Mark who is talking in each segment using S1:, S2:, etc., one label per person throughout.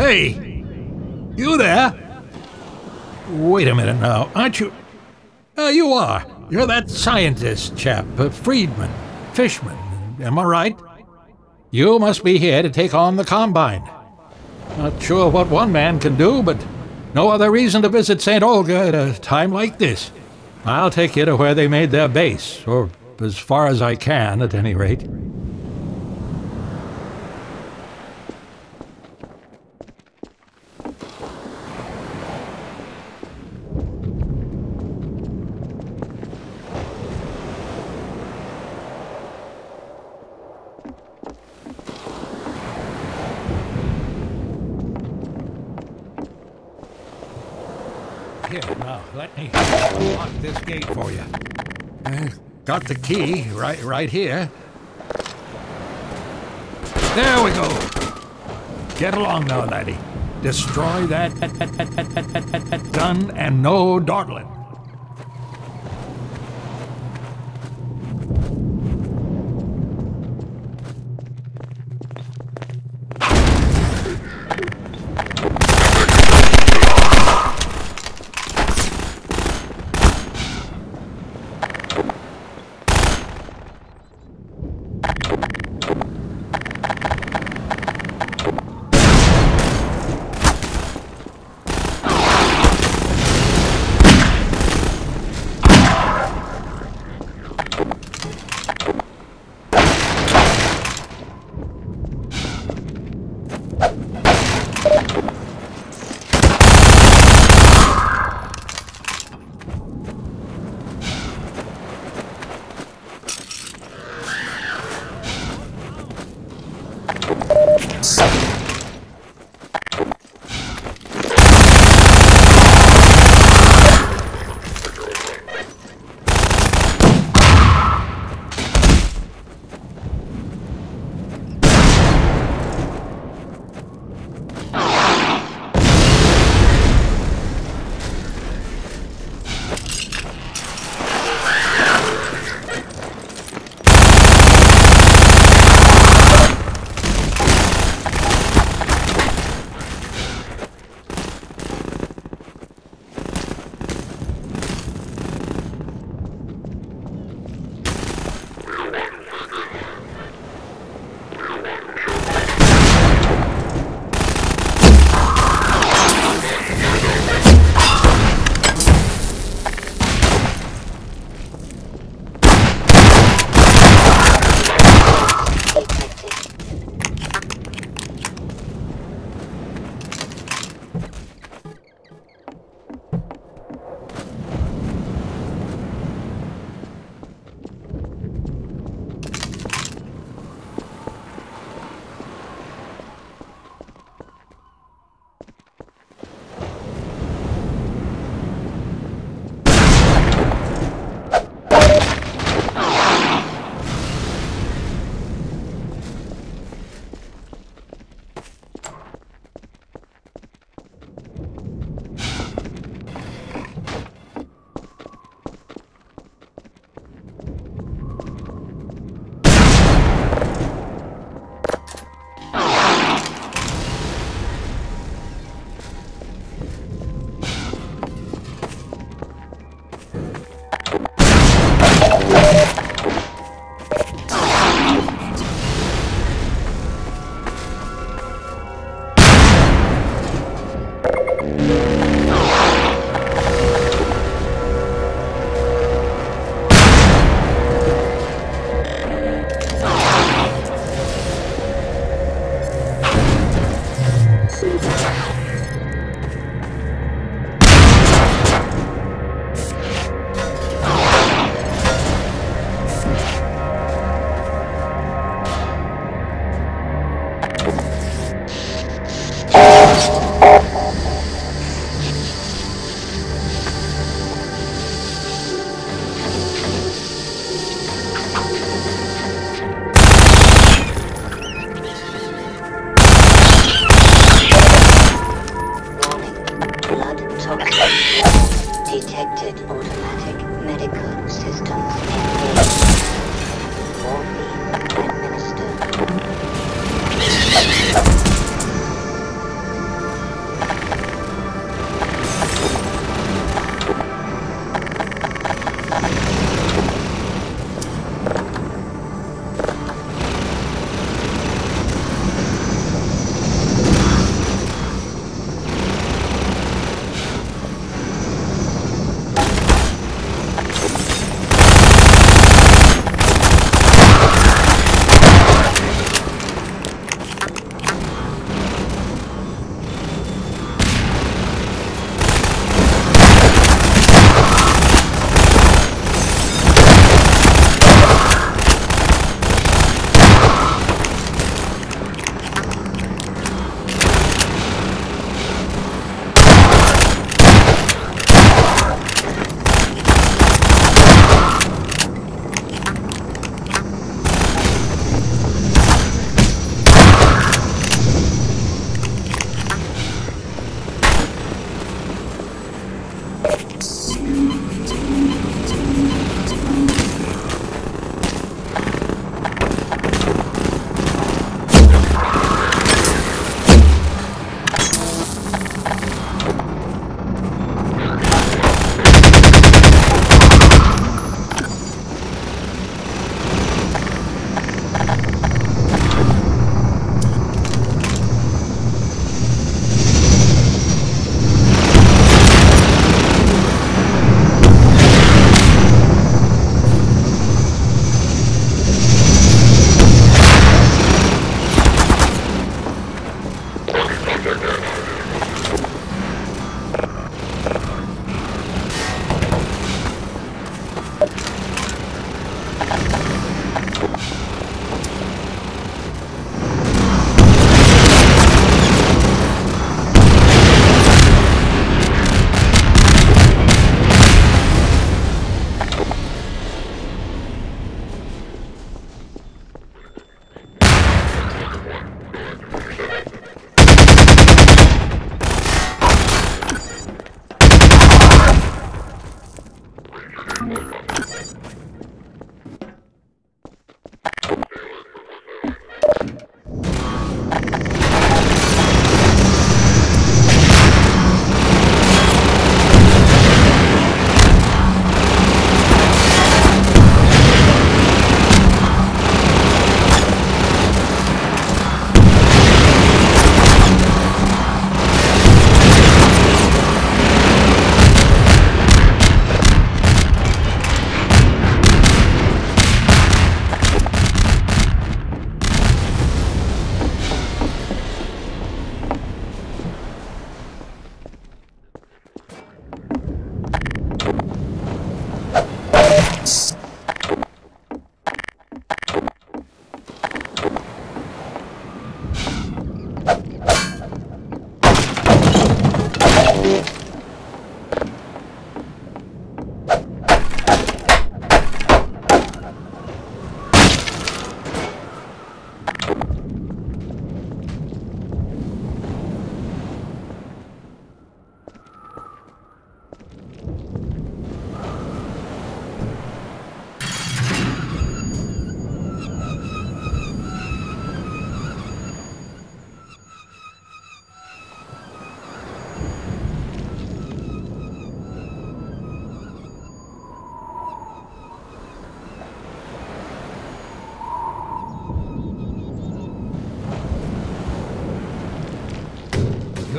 S1: Hey! You there? Wait a minute now. Aren't you. Uh, you are. You're that scientist chap, uh, Friedman, Fishman. Am I right? You must be here to take on the Combine. Not sure what one man can do, but no other reason to visit St. Olga at a time like this. I'll take you to where they made their base, or as far as I can, at any rate. Here, now, let me lock this gate for you. Uh, got the key right, right here. There we go. Get along now, laddie. Destroy that gun and no dawdling.
S2: Medical systems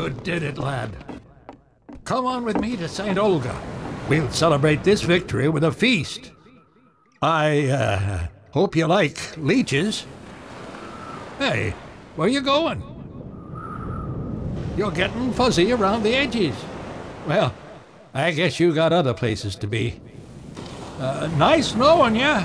S1: You did it, lad. Come on with me to St. Olga. We'll celebrate this victory with a feast. I, uh, hope you like leeches. Hey, where you going? You're getting fuzzy around the edges. Well, I guess you got other places to be. Uh, nice knowing you.